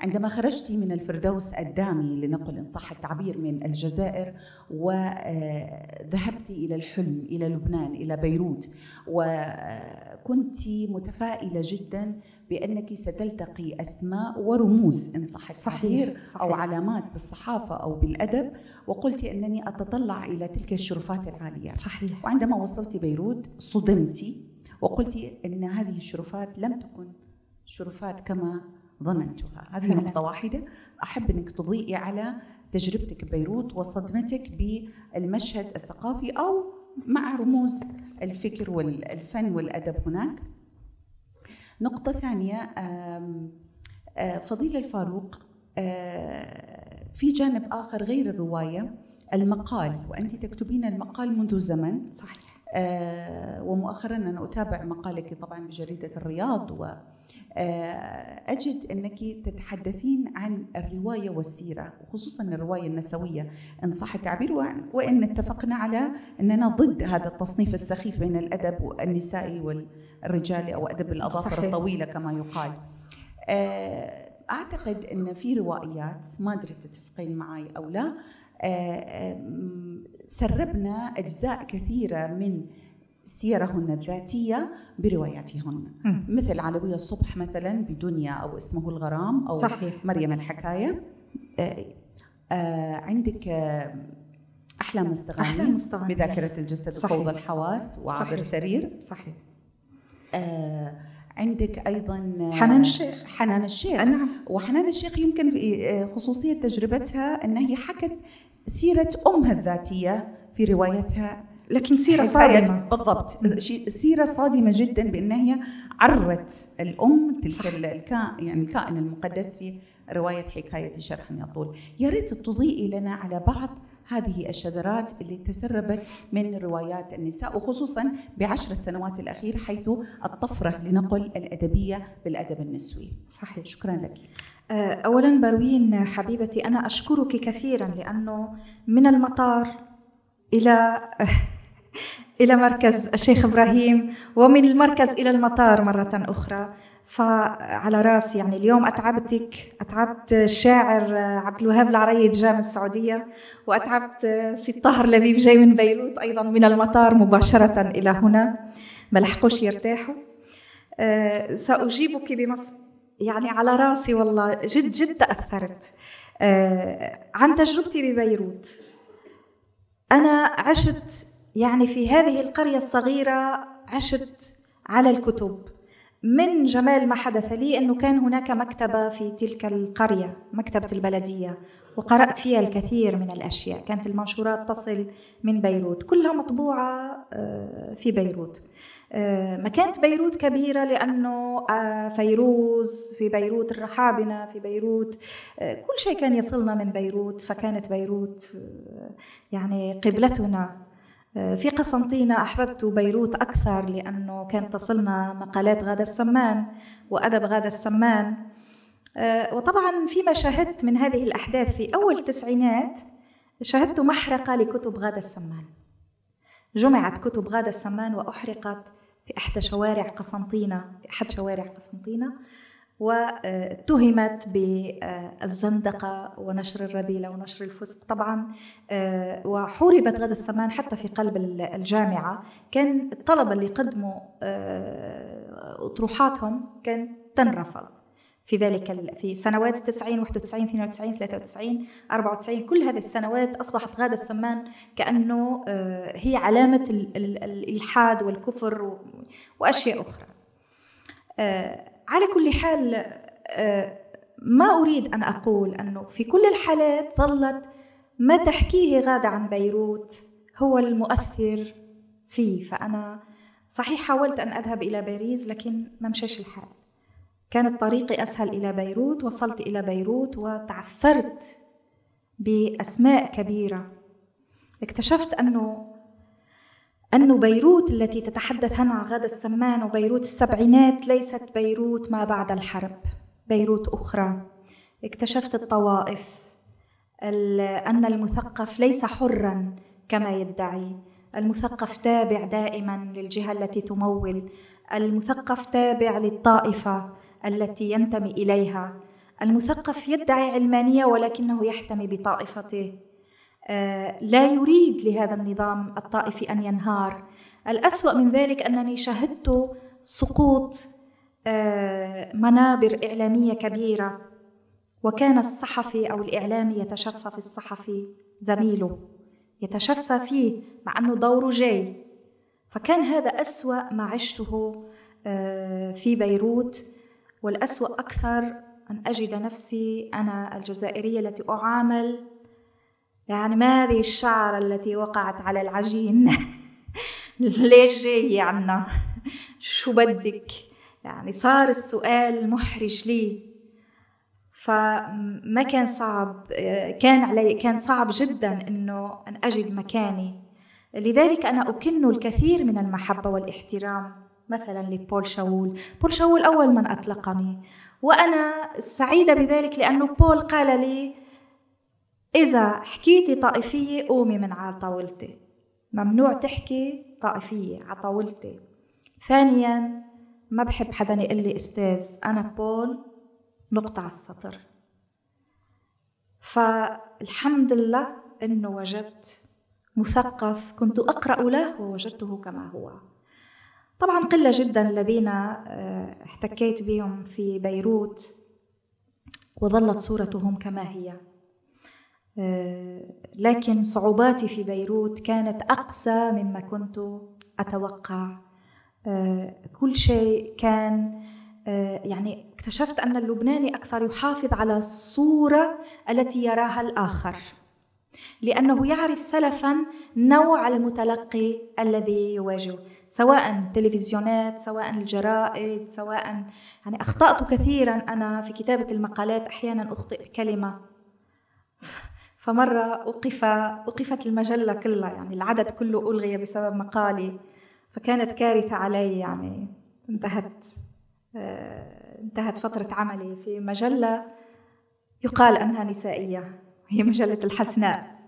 عندما خرجت من الفردوس الدامي لنقل إن صح التعبير من الجزائر وذهبت إلى الحلم إلى لبنان إلى بيروت وكنت متفائلة جدا بأنك ستلتقي أسماء ورموز إن صح التعبير صحيح. أو علامات بالصحافة أو بالأدب. وقلت أنني أتطلع إلى تلك الشرفات العالية. صحيح. وعندما وصلت بيروت صدمت وقلت إن هذه الشرفات لم تكن شرفات كما ظننتها. هذه نقطة واحدة. أحب أنك تضيئي على تجربتك ببيروت وصدمتك بالمشهد الثقافي أو مع رموز الفكر والفن والأدب هناك. نقطة ثانية فضيلة الفاروق في جانب آخر غير الرواية المقال وأنت تكتبين المقال منذ زمن. صحيح. ومؤخرا أنا أتابع مقالك طبعا بجريدة الرياض و أجد أنك تتحدثين عن الرواية والسيرة وخصوصا الرواية النسوية إن صح التعبير وإن اتفقنا على أننا ضد هذا التصنيف السخيف بين الأدب النسائي والرجالي أو أدب الأظافر صحيح. الطويلة كما يقال آه، أعتقد أن في روائيات ما أدري تتفقين معي أو لا آه، سربنا أجزاء كثيرة من سيرهن الذاتية برواياتهن. مثل علوية الصبح مثلا بدنيا أو اسمه الغرام أو صحيح. مريم الحكاية آه، عندك أحلام مستغاني أحلام. بذاكرة الجسد صحيح. وفوضى الحواس وعابر صحيح. سرير صحيح عندك أيضا آه، حنان الشيخ. حنان الشيخ. نعم. وحنان الشيخ يمكن آه، خصوصية تجربتها أن هي حكت سيرة أمها الذاتية في روايتها. لكن سيرة حكاية صادمة. بالضبط. سيرة صادمة جدا بأن هي عرت الأم تلك ال- الكا يعني الكائن المقدس في رواية حكاية شرح يطول. يا ريت تضيئي لنا على بعض هذه الشذرات اللي تسربت من روايات النساء وخصوصا بعشر السنوات الأخيرة حيث الطفرة لنقل الأدبية بالأدب النسوي. صحيح. شكرا لك. آه، أولا بروين حبيبتي أنا أشكرك كثيرا لأنه من المطار إلى إلى مركز الشيخ إبراهيم ومن المركز إلى المطار مرة أخرى. فعلى راسي يعني اليوم أتعبتك أتعبت الشاعر عبد الوهاب العريض جاء من السعودية وأتعبت سي طاهر لبيب جاي من بيروت أيضا من المطار مباشرة إلى هنا ما لحقوش يرتاحوا. آه، سأجيبك بمص يعني على رأسي والله جد جد تأثرت. آه، عن تجربتي ببيروت أنا عشت يعني في هذه القرية الصغيرة عشت على الكتب. من جمال ما حدث لي أنه كان هناك مكتبة في تلك القرية مكتبة البلدية وقرأت فيها الكثير من الأشياء. كانت المنشورات تصل من بيروت كلها مطبوعة آه، في بيروت. آه، مكانة بيروت كبيرة لأنه آه، فيروز في بيروت الرحابنة في بيروت كل شيء كان يصلنا من بيروت فكانت بيروت يعني قبلتنا. في قسنطينة أحببت بيروت أكثر لأنه كانت تصلنا مقالات غادة السمان وأدب غادة السمان. آه، وطبعا فيما شاهدت من هذه الأحداث في أول التسعينات شاهدت محرقة لكتب غادة السمان. جمعت كتب غادة السمان وأحرقت في إحدى شوارع قسنطينة في أحد شوارع قسنطينة. واتهمت بالزندقة ونشر الرذيلة ونشر الفسق. طبعا آه، وحوربت غادة السمان حتى في قلب الجامعة. كان الطلبة اللي قدموا آه، أطروحاتهم كان تنرفض. في ذلك في سنوات التسعين 91 92 93 94 كل هذه السنوات أصبحت غادة السمان كأنه آه، هي علامة ال- ال- الإلحاد والكفر وأشياء أخرى. على كل حال آه، ما أريد أن أقول أنه في كل الحالات ظلت ما تحكيه غادة عن بيروت هو المؤثر فيه فأنا صحيح حاولت أن أذهب إلى باريس لكن ما مشاش الحال. كانت طريقي أسهل إلى بيروت وصلت إلى بيروت وتعثرت بأسماء كبيرة. اكتشفت أنه أنه بيروت التي تتحدث عنها غادة السمان وبيروت السبعينات ليست بيروت ما بعد الحرب بيروت أخرى. اكتشفت الطوائف ال- أن المثقف ليس حرا كما يدعي. المثقف تابع دائما للجهة التي تمول. المثقف تابع للطائفة التي ينتمي إليها. المثقف يدعي علمانية ولكنه يحتمي بطائفته. لا يريد لهذا النظام الطائفي أن ينهار. الأسوأ من ذلك أنني شهدت سقوط آه، منابر إعلامية كبيرة وكان الصحفي أو الإعلامي يتشفى في الصحفي زميله يتشفى فيه مع أنه دوره جاي. فكان هذا أسوأ ما عشته آه، في بيروت والأسوأ أكثر أن أجد نفسي أنا الجزائرية التي أعامل يعني ما هذه الشعرة التي وقعت على العجين؟ ليش جاي عنا؟ شو بدك؟ يعني صار السؤال محرج لي. فما كان صعب كان علي كان صعب جدا إنه أن أجد مكاني. لذلك أنا أكن الكثير من المحبة والإحترام مثلا لبول شاول. بول شاول أول من أطلقني. وأنا سعيدة بذلك لأنه بول قال لي إذا حكيتي طائفية قومي من على طاولتي. ممنوع تحكي طائفية على طاولتي. ثانيا ما بحب حدا يقول لي أستاذ أنا بول نقطة على السطر. فالحمد لله إنه وجدت مثقف كنت أقرأ له ووجدته كما هو. طبعا قلة جدا الذين آه، احتكيت بهم في بيروت وظلت صورتهم كما هي. لكن صعوباتي في بيروت كانت اقسى مما كنت أتوقع. آه، كل شيء كان آه، يعني اكتشفت أن اللبناني أكثر يحافظ على الصورة التي يراها الآخر لأنه يعرف سلفا نوع المتلقي الذي يواجهه سواء التلفزيونات سواء الجرائد سواء يعني أخطأت كثيرا أنا في كتابة المقالات أحيانا أخطئ كلمة. فمرة أوقف أوقفت المجلة كلها يعني العدد كله ألغي بسبب مقالي فكانت كارثة علي يعني انتهت آه، انتهت فترة عملي في مجلة يقال أنها نسائية هي مجلة الحسناء.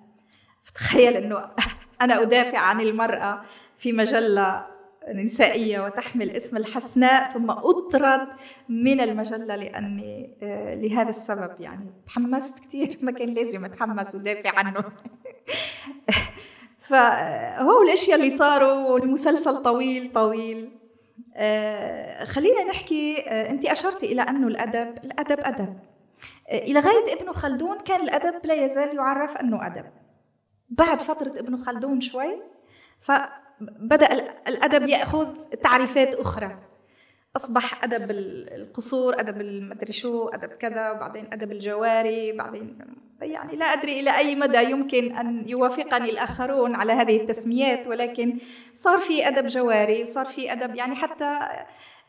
فتخيل أنه أنا أدافع عن المرأة في مجلة نسائية وتحمل اسم الحسناء ثم أطرد من المجلة لأني آه، لهذا السبب. يعني تحمست كثير ما كان لازم أتحمس ودافع عنه. فهو الأشياء اللي صاروا والمسلسل طويل طويل. آه، خلينا نحكي آه، أنت اشرتي إلى أنه الأدب الأدب أدب. آه، إلى غاية ابن خلدون كان الأدب لا يزال يعرف أنه أدب. بعد فترة ابن خلدون شوي فبدا الأدب يأخذ تعريفات أخرى. أصبح أدب القصور أدب المدري شو أدب كذا وبعدين أدب الجواري بعدين يعني لا أدري إلى أي مدى يمكن أن يوافقني الآخرون على هذه التسميات ولكن صار في أدب جواري صار في أدب يعني حتى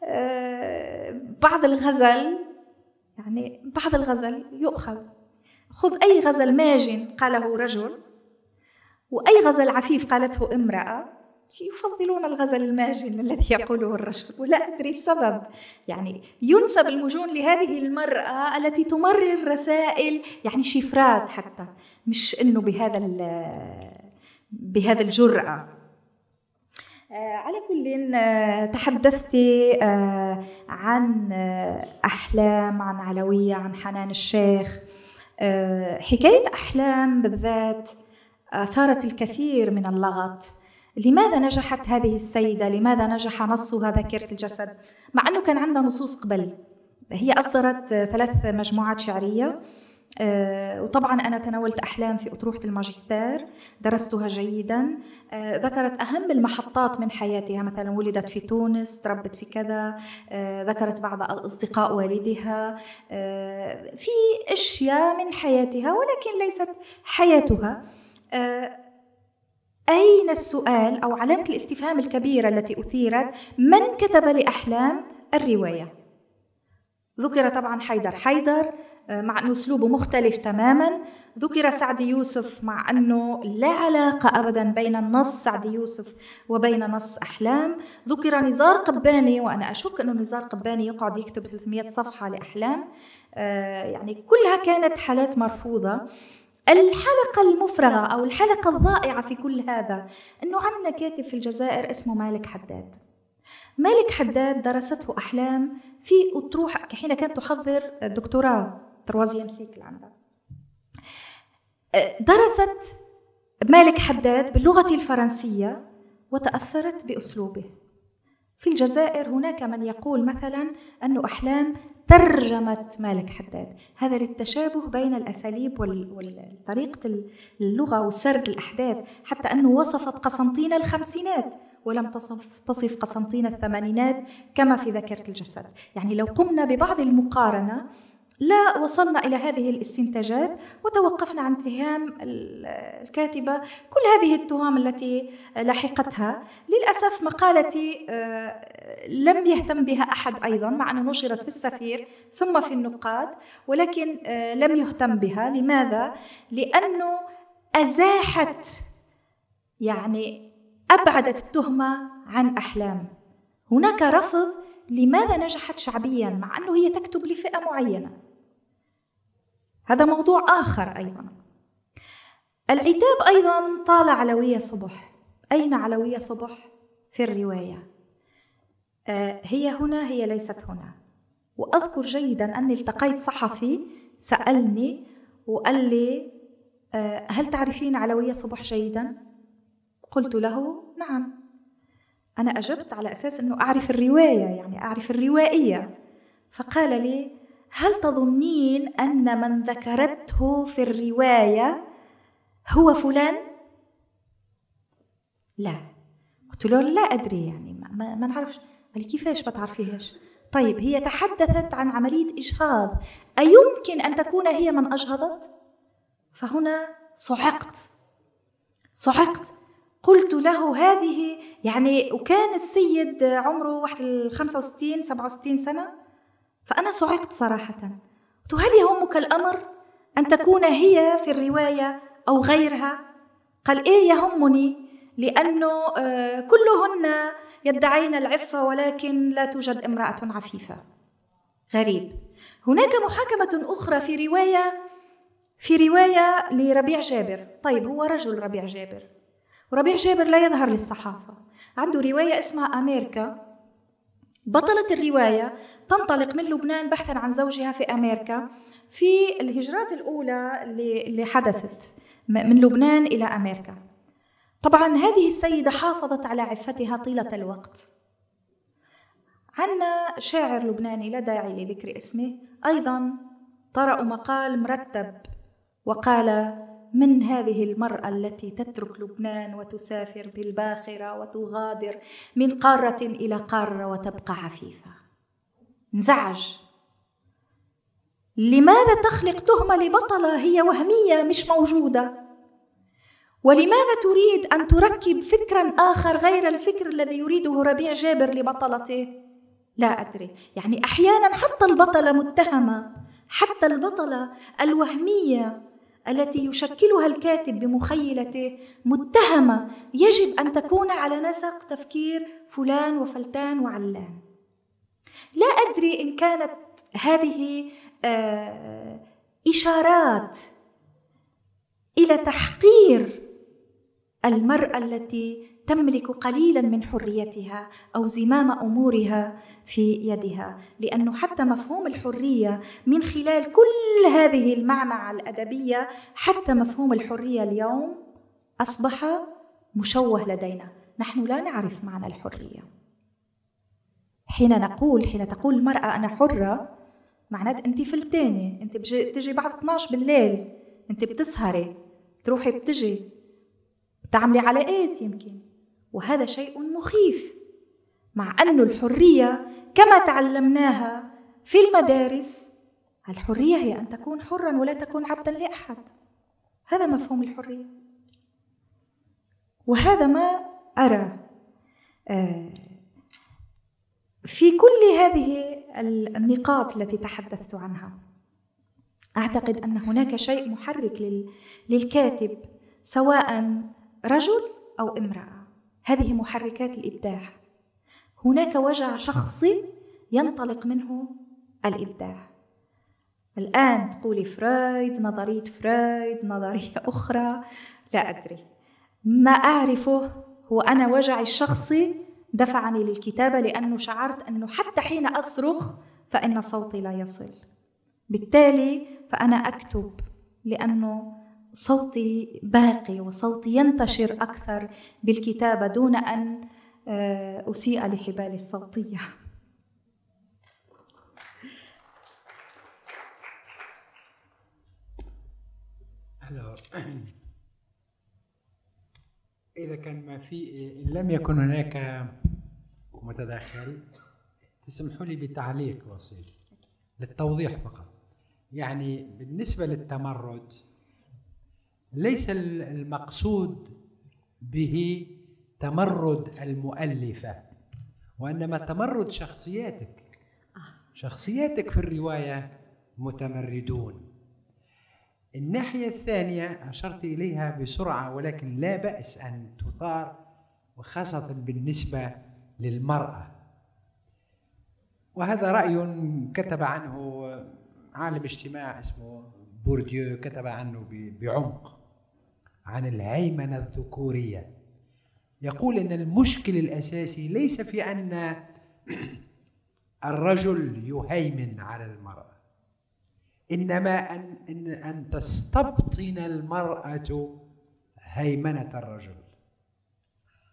آه، بعض الغزل يعني بعض الغزل يؤخذ. خذ أي غزل ماجن قاله رجل وأي غزل عفيف قالته امرأة يفضلون الغزل الماجن الذي يقوله الرجل. ولا أدري السبب. يعني ينسب المجون لهذه المرأة التي تمرر رسائل يعني شفرات حتى مش إنه بهذا بهذا الجرأة. آه، على كل آه، تحدثت آه، عن أحلام عن علوية عن حنان الشيخ. حكاية أحلام بالذات أثارت الكثير من اللغط. لماذا نجحت هذه السيدة؟ لماذا نجح نصها ذاكرة الجسد؟ مع أنه كان عندها نصوص قبل. هي أصدرت ثلاث مجموعات شعرية. آه، وطبعا أنا تناولت أحلام في أطروحة الماجستير. درستها جيدا. آه، ذكرت أهم المحطات من حياتها. مثلا ولدت في تونس تربت في كذا. آه، ذكرت بعض أصدقاء والدها. في أشياء من حياتها ولكن ليست حياتها. أين السؤال أو علامة الاستفهام الكبيرة التي أثيرت؟ من كتب لأحلام الرواية؟ ذكر طبعا حيدر. حيدر آه، مع أنه أسلوبه مختلف تماما. ذكر سعد يوسف مع أنه لا علاقة أبدا بين النص سعد يوسف وبين نص أحلام. ذكر نزار قباني وأنا أشك أنه نزار قباني يقعد يكتب 300 صفحة لأحلام. آه، يعني كلها كانت حالات مرفوضة. الحلقة المفرغة أو الحلقة الضائعة في كل هذا أنه عندنا كاتب في الجزائر اسمه مالك حداد. مالك حداد درسته أحلام في أطروحة حين كانت تحضر دكتوراه تروازيام سيكل عندها درست مالك حداد باللغة الفرنسية وتأثرت بأسلوبه. في الجزائر هناك من يقول مثلا أن أحلام ترجمة مالك حداد. هذا للتشابه بين الأساليب وطريقة اللغة وسرد الأحداث حتى أنه وصفت قسنطين الخمسينات ولم تصف, تصف قسنطين الثمانينات كما في ذاكرة الجسد. يعني لو قمنا ببعض المقارنة لا وصلنا إلى هذه الاستنتاجات وتوقفنا عن اتهام الكاتبة كل هذه التهم التي لحقتها للأسف مقالتي آه، لم يهتم بها أحد أيضا مع أنها نشرت في السفير ثم في النقاد ولكن آه، لم يهتم بها. لماذا؟ لأنه أزاحت يعني أبعدت التهمة عن أحلام. هناك رفض لماذا نجحت شعبيا مع أنه هي تكتب لفئة معينة؟ هذا موضوع آخر أيضا. العتاب أيضا طال علوية صبح. أين علوية صبح؟ في الرواية. آه هي هنا هي ليست هنا. وأذكر جيدا أني التقيت صحفي سألني وقال لي آه هل تعرفين علوية صبح جيدا؟ قلت له نعم. أنا أجبت على أساس أنه أعرف الرواية يعني أعرف الروائية. فقال لي هل تظنين أن من ذكرته في الرواية هو فلان؟ لا. قلت له لا أدري يعني ما, ما, نعرفش. قال كيفاش ما تعرفيهاش؟ طيب هي تحدثت عن عملية إجهاض. أيمكن أن تكون هي من أجهضت؟ فهنا صعقت صعقت قلت له هذه يعني وكان السيد عمره واحد ال 65 67 سنة. فأنا صعقت صراحة. قلت هل يهمك الأمر أن تكون هي في الرواية أو غيرها؟ قال إيه يهمني؟ لأنه آه، كلهن يدعين العفة ولكن لا توجد امرأة عفيفة. غريب. هناك محاكمة أخرى في رواية في رواية لربيع جابر. طيب هو رجل ربيع جابر. وربيع جابر لا يظهر للصحافة. عنده رواية اسمها أمريكا بطلة الرواية تنطلق من لبنان بحثا عن زوجها في أمريكا في الهجرات الأولى اللي حدثت من لبنان إلى أمريكا طبعا هذه السيدة حافظت على عفتها طيلة الوقت. عنا شاعر لبناني لا داعي لذكر اسمه. أيضا طرأ مقال مرتب وقال من هذه المرأة التي تترك لبنان وتسافر بالباخرة وتغادر من قارة إلى قارة وتبقى عفيفة. انزعج. لماذا تخلق تهمة لبطلة هي وهمية مش موجودة؟ ولماذا تريد أن تركب فكرا آخر غير الفكر الذي يريده ربيع جابر لبطلته؟ لا أدري. يعني أحيانا حتى البطلة متهمة حتى البطلة الوهمية التي يشكلها الكاتب بمخيلته متهمة يجب أن تكون على نسق تفكير فلان وفلتان وعلان. لا أدري إن كانت هذه آه، إشارات إلى تحقير المرأة التي تملك قليلا من حريتها أو زمام أمورها في يدها لأنه حتى مفهوم الحرية من خلال كل هذه المعمعة الأدبية حتى مفهوم الحرية اليوم أصبح مشوه لدينا. نحن لا نعرف معنى الحرية. حين نقول حين تقول المرأة أنا حرة معنات أنت فلتانه أنت بتجي بعد 12 بالليل أنت بتسهري تروحي بتجي بتعملي علاقات يمكن. وهذا شيء مخيف مع أن الحرية كما تعلمناها في المدارس الحرية هي أن تكون حرا ولا تكون عبدا لأحد. هذا مفهوم الحرية. وهذا ما أرى آه، في كل هذه النقاط التي تحدثت عنها. أعتقد أن هناك شيء محرك للكاتب سواء رجل أو امرأة. هذه محركات الإبداع. هناك وجع شخصي ينطلق منه الإبداع. الآن تقولي فرويد نظرية فرويد نظرية أخرى لا أدري. ما أعرفه هو أنا وجعي الشخصي دفعني للكتابة لأنه شعرت أنه حتى حين أصرخ فإن صوتي لا يصل. بالتالي فأنا أكتب لأنه صوتي باقي وصوتي ينتشر أكثر بالكتابة دون أن آه، أسيء لحبالي الصوتية. إذا كان ما في إن لم يكن هناك متداخل تسمحوا لي بتعليق بسيط للتوضيح فقط. يعني بالنسبة للتمرد ليس المقصود به تمرد المؤلفة وإنما تمرد شخصياتك. شخصياتك في الرواية متمردون. الناحية الثانية أشرت إليها بسرعة ولكن لا بأس أن تثار وخاصة بالنسبة للمرأة. وهذا رأي كتب عنه عالم اجتماع اسمه بورديو كتب عنه بعمق. عن الهيمنة الذكورية يقول إن المشكل الأساسي ليس في أن الرجل يهيمن على المرأة إنما أن إن, أن تستبطن المرأة هيمنة الرجل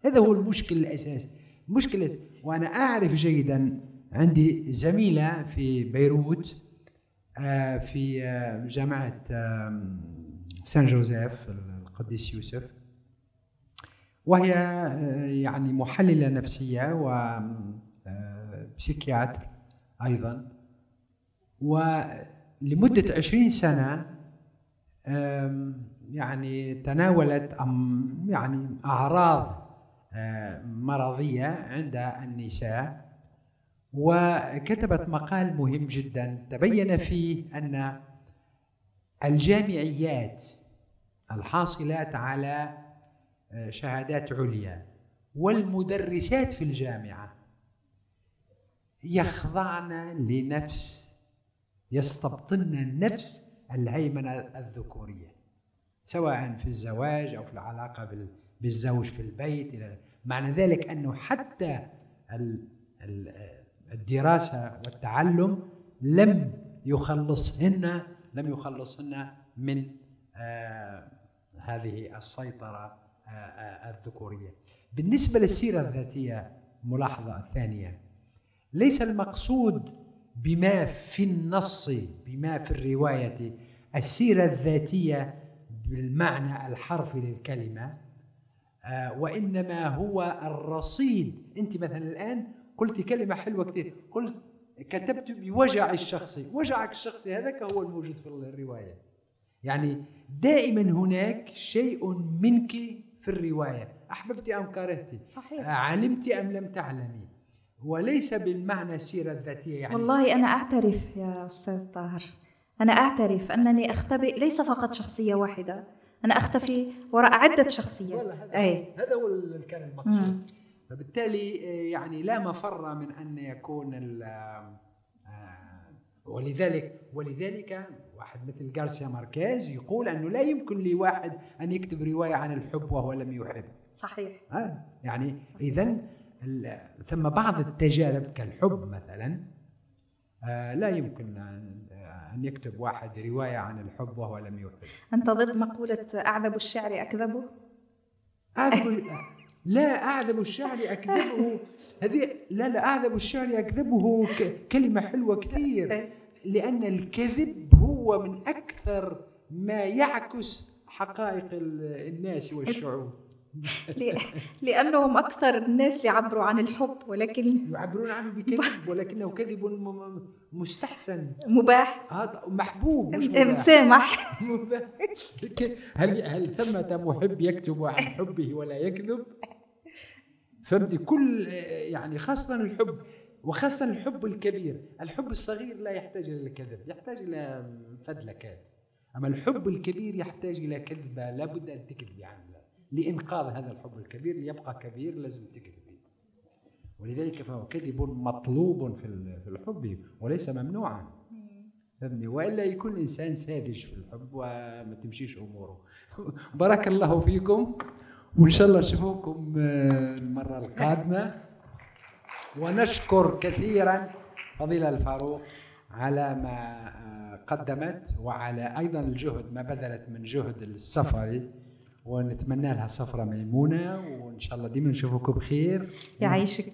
هذا هو المشكل الأساسي. وأنا أعرف جيدا عندي زميلة في بيروت آه، في آه، جامعة سان جوزيف القديس يوسف. وهي آه، يعني محللة نفسية وبسيكياتر آه، أيضا. ولمدة عشرين سنة يعني تناولت يعني أعراض آه، مرضية عند النساء. وكتبت مقال مهم جدا تبين فيه أن الجامعيات الحاصلات على شهادات عليا. والمدرسات في الجامعة يخضعن لنفس يستبطن النفس الهيمنة الذكورية سواء في الزواج أو في العلاقة بالزوج في البيت. معنى ذلك أنه حتى الدراسة والتعلم لم يخلصهن لم يخلصهن من آه، هذه السيطرة الذكورية. بالنسبة للسيرة الذاتية ملاحظة الثانية. ليس المقصود بما في النص بما في الرواية السيرة الذاتية بالمعنى الحرفي للكلمة آه، وإنما هو الرصيد. أنت مثلا الآن قلت كلمة حلوة كثير. قلت كتبت بوجع الشخصي وجعك الشخصي هذاك هو الموجود في الرواية. يعني دائما هناك شيء منك في الرواية. أحببت أم كرهت؟ صحيح. علمت أم لم تعلمي؟ وليس بالمعنى السيرة الذاتية يعني. والله أنا أعترف يا أستاذ طاهر. أنا أعترف أنني أختبئ ليس فقط شخصية واحدة. أنا أختفي وراء عدة شخصيات. هذا, أي. هذا هو كان المقصود. فبالتالي يعني لا مفر من أن يكون آه، ولذلك ولذلك واحد مثل غارسيا ماركيز يقول أنه لا يمكن لواحد أن يكتب رواية عن الحب وهو لم يحب. صحيح. آه يعني اذا ثم بعض التجارب كالحب مثلا آه لا يمكن ان يكتب واحد رواية عن الحب وهو لم يحب. أنت ضد مقولة أعذب الشعر أكذبه؟ أعذب لا أعذب الشعر أكذبه. هذه لا لا أعذب الشعر أكذبه. كلمة حلوة كثير. لأن الكذب هو من أكثر ما يعكس حقائق الناس والشعوب. لأنهم أكثر الناس يعبروا عن الحب ولكن يعبرون عنه بكذب ولكنه كذب مستحسن. مباح. هذا محبوب مش مباح. مسامح هل هل ثمة محب يكتب عن حبه ولا يكذب؟ فهمتي؟ كل يعني خاصة الحب وخاصة الحب الكبير. الحب الصغير لا يحتاج إلى الكذب يحتاج إلى فدلكات أما الحب الكبير يحتاج إلى كذبة لابد أن تكذبي عنه. لإنقاذ هذا الحب الكبير ليبقى كبير لازم تكذبي ولذلك فهو كذب مطلوب في الحب وليس ممنوعا. فهمني وإلا يكون الإنسان ساذج في الحب وما تمشيش أموره. بارك الله فيكم وإن شاء الله نشوفكم آه، المرة القادمة. ونشكر كثيرا فضيلة الفاروق على ما آه، قدمت وعلى أيضا الجهد ما بذلت من جهد السفر. ونتمنى لها سفرة ميمونة وإن شاء الله ديما نشوفكم بخير. يعيشك.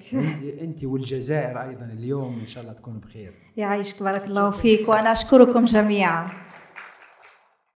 أنت والجزائر أيضا اليوم إن شاء الله تكون بخير. يعيشك. بارك الله فيك وأنا أشكركم جميعا.